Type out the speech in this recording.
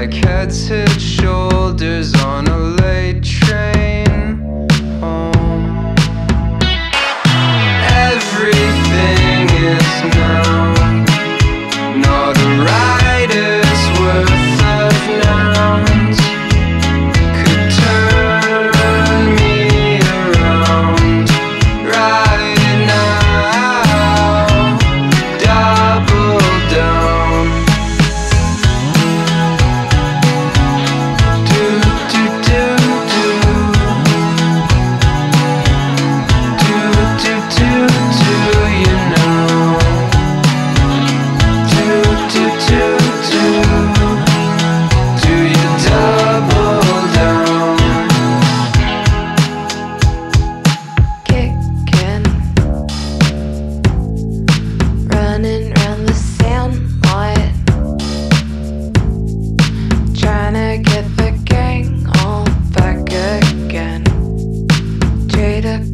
like heads hitch later.